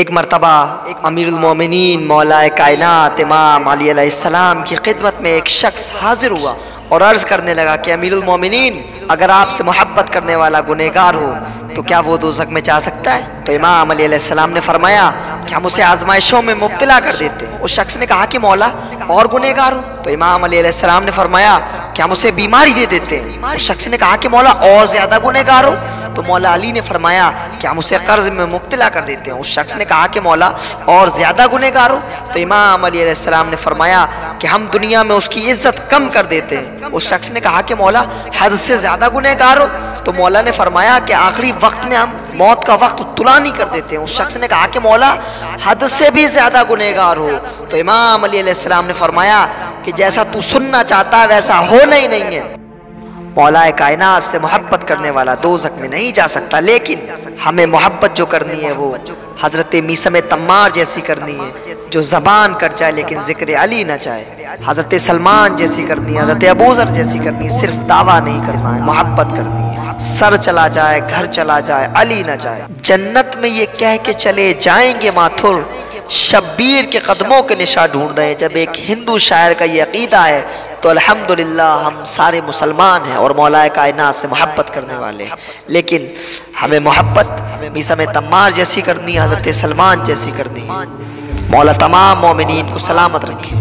ایک مرتبہ امیر المومنین مولا کائنات امام علی علیہ السلام کی خدمت میں ایک شخص حاضر ہوا اور عرض کرنے لگا کہ امیر المومنین اگر آپ سے محبت کرنے والا گنہگار ہو، تو کیا وہ دوزخ میں جا سکتا ہے؟ تو امام علی علیہ السلام نے فرمایا کہ ہم اسے آزمائشوں میں مبتلا کر دیتے۔ ہیں اس شخص نے کہا کہ مولا، اور گنہگار ہو تو امام علی علیہ السلام نے فرمایا کہ ہم اسے بیماری دے دیتے ہیں؟ اس شخص نے کہا کہ مولا اور زیادہ گنہگار ہو تو مولا علی نے فرمایا کہ ہم اسے قرض میں مبتلا کر دیتے ہیں۔ اس شخص نے کہا کہ مولا اور زیادہ گنہگار ہو تو امام علی علیہ السلام نے فرمایا کہ ہم دنیا میں اس کی عزت کم کر دیتے ہیں۔ اس شخص نے کہا کہ مولا حد سے زیادہ گنہگار ہو تو مولا نے فرمایا کہ آخری وقت میں ہم موت کا وقت طلا نہیں کر دیتے ہیں۔ اس شخص نے کہا کہ مولا، حد سے بھی زیادہ گنہگار ہو۔ تو امام علی علیہ السلام نے فرمایا کہ جیسا تو سننا چاہتا ہے، ویسا ہونا ہی نہیں ہے۔ مولا کائنات سے محبت کرنے والا دوزخ میں نہیں جا سکتا، لیکن ہمیں محبت جو کرنی ہے وہ حضرت میسم تمار جیسی کرنی ہے، جو زبان کر جائے لیکن ذکر علی نہ چاہے حضرت سلمان جیسی کرنی ہے، حضرت ابوذر جیسی کرنی ہے، صرف دعویٰ نہیں کرنا ہے، محبت کرنی ہے۔ سر چلا جائے، گھر چلا جائے، علی نہ جائے۔ جنت میں یہ کہہ کے چلے جائیں گے ماتھر، شبیر کے قدموں کے نشاں ڈھونڈ رہے ہیں۔ جب ایک ہندو شاعر کا یہ عقیدہ ہے، تو الحمدللہ ہم سارے مسلمان ہیں اور مولا کائنات سے محبت کرنے والے ہیں۔ لیکن ہمیں محبت میسم تمار جیسی کرنی ہے، حضرت سلمان جیسی کرنی ہے۔ مولا تمام مومنین کو سلامت رکھے